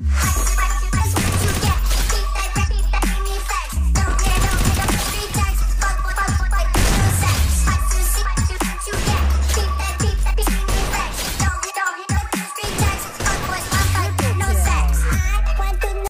Bye.